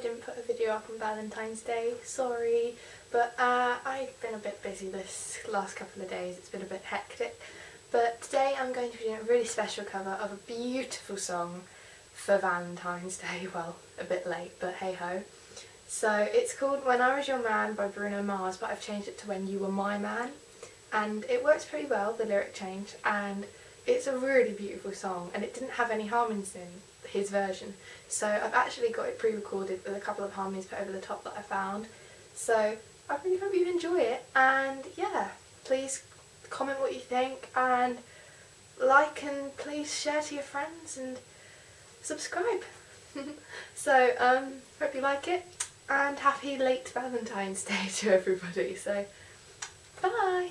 didn't put a video up on Valentine's Day, sorry, but uh, I've been a bit busy this last couple of days, it's been a bit hectic. But today I'm going to be doing a really special cover of a beautiful song for Valentine's Day, well, a bit late, but hey ho. So it's called When I Was Your Man by Bruno Mars, but I've changed it to When You Were My Man. And it works pretty well, the lyric change, and it's a really beautiful song, and it didn't have any harmonies in his version. So I've actually got it pre-recorded with a couple of harmonies put over the top that I found. So I really hope you enjoy it, and yeah, please comment what you think, and like and please share to your friends, and subscribe. so, um, hope you like it and happy late Valentine's Day to everybody. So, bye!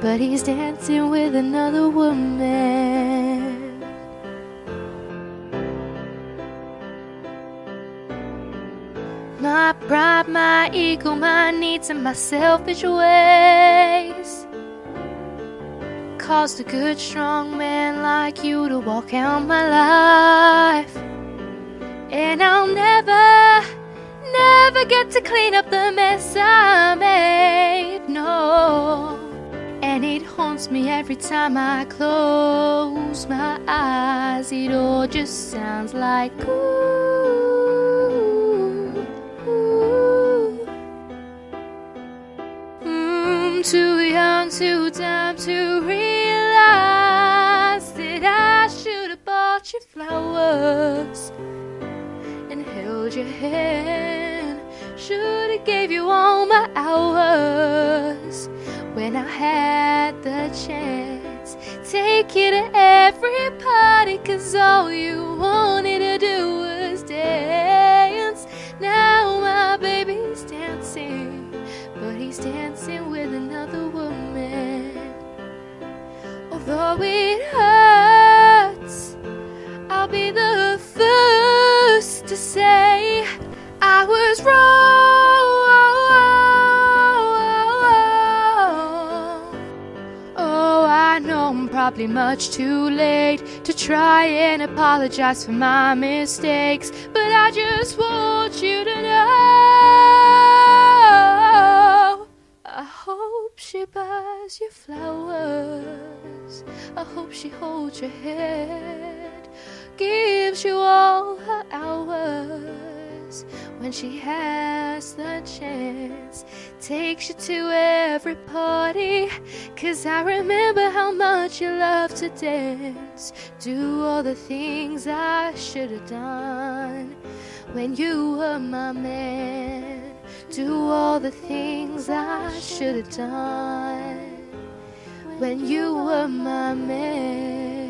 but he's dancing with another woman. My pride, my ego, my needs, and my selfish ways caused a good, strong man like you to walk out my life. And I'll never, never get to clean up the mess I made. No. Haunts me every time I close my eyes. It all just sounds like ooh, ooh. Mm, too young, too dumb to realize that I should have bought you flowers and held your hand. Should have gave you all my hours when I had the chance. Take you to every party, cause all you wanted to do was dance. Now my baby's dancing, but he's dancing with another woman. Although it hurts, I'll be the probably much too late to try and apologize for my mistakes, but I just want you to know. I hope she buys you flowers. I hope she holds your hand, gives you all hours when she has the chance. Takes you to every party, cause I remember how much you love to dance. Do all the things I should have done when you were my man. Do all the things I should have done when you were my man.